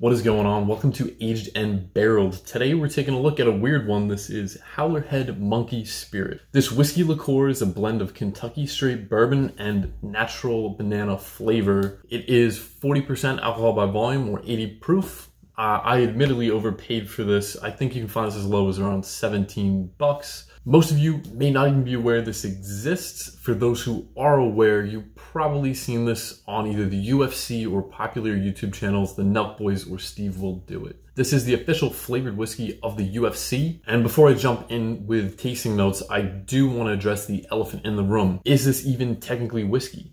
What is going on? Welcome to Aged and Barreled. Today we're taking a look at a weird one. This is Howlerhead Monkey Spirit. This whiskey liqueur is a blend of Kentucky straight bourbon and natural banana flavor. It is 40% alcohol by volume or 80 proof. Uh, I admittedly overpaid for this. I think you can find this as low as around 17 bucks. Most of you may not even be aware this exists. For those who are aware, you've probably seen this on either the UFC or popular YouTube channels, the Nelk Boys or Steve Will Do It. This is the official flavored whiskey of the UFC. And before I jump in with tasting notes, I do want to address the elephant in the room. Is this even technically whiskey?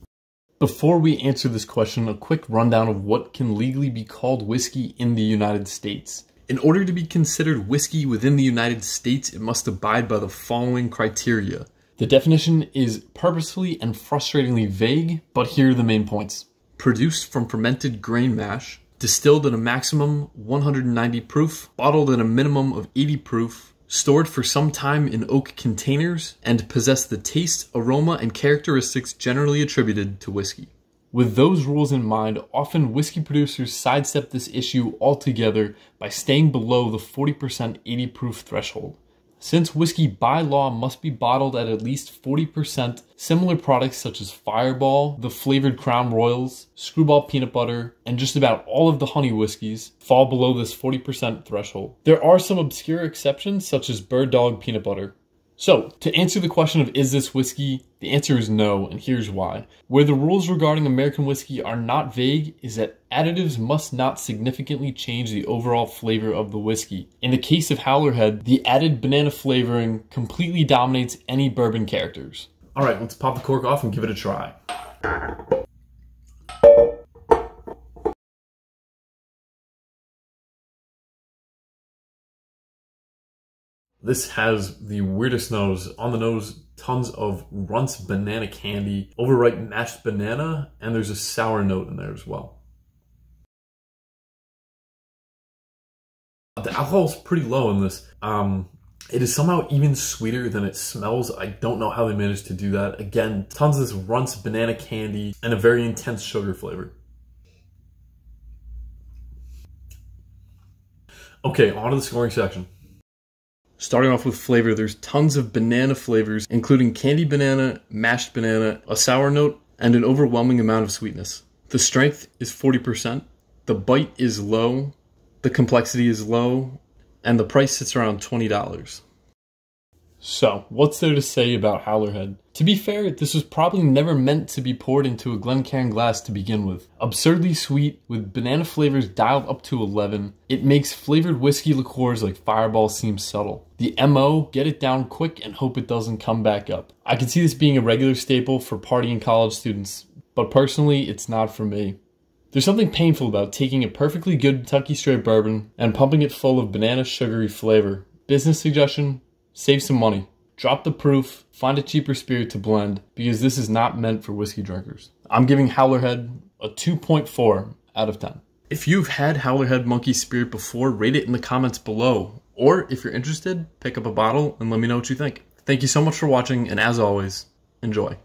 Before we answer this question, a quick rundown of what can legally be called whiskey in the United States. In order to be considered whiskey within the United States, it must abide by the following criteria. The definition is purposefully and frustratingly vague, but here are the main points. Produced from fermented grain mash, distilled at a maximum 190 proof, bottled at a minimum of 80 proof, stored for some time in oak containers, and possess the taste, aroma, and characteristics generally attributed to whiskey. With those rules in mind, often whiskey producers sidestep this issue altogether by staying below the 40% 80 proof threshold. Since whiskey by law must be bottled at at least 40%, similar products such as Fireball, the flavored Crown Royals, Screwball Peanut Butter, and just about all of the honey whiskeys fall below this 40% threshold. There are some obscure exceptions such as Bird Dog Peanut Butter, so, to answer the question of is this whiskey, the answer is no, and here's why. Where the rules regarding American whiskey are not vague is that additives must not significantly change the overall flavor of the whiskey. In the case of Howlerhead, the added banana flavoring completely dominates any bourbon characters. Alright, let's pop the cork off and give it a try. This has the weirdest nose. On the nose, tons of Runts banana candy, overripe mashed banana, and there's a sour note in there as well. The alcohol is pretty low in this. Um, it is somehow even sweeter than it smells. I don't know how they managed to do that. Again, tons of this Runts banana candy and a very intense sugar flavor. Okay, on to the scoring section. Starting off with flavor, there's tons of banana flavors, including candy banana, mashed banana, a sour note, and an overwhelming amount of sweetness. The strength is 40%, the bite is low, the complexity is low, and the price sits around $20. So, what's there to say about Howlerhead? To be fair, this was probably never meant to be poured into a Glencairn glass to begin with. Absurdly sweet, with banana flavors dialed up to 11, it makes flavored whiskey liqueurs like Fireball seem subtle. The MO, get it down quick and hope it doesn't come back up. I can see this being a regular staple for partying college students, but personally, it's not for me. There's something painful about taking a perfectly good Kentucky straight bourbon and pumping it full of banana sugary flavor. Business suggestion, Save some money. Drop the proof, find a cheaper spirit to blend because this is not meant for whiskey drinkers. I'm giving Howlerhead a 2.4 out of 10. If you've had Howlerhead Monkey Spirit before, rate it in the comments below. Or if you're interested, pick up a bottle and let me know what you think. Thank you so much for watching, and as always, enjoy.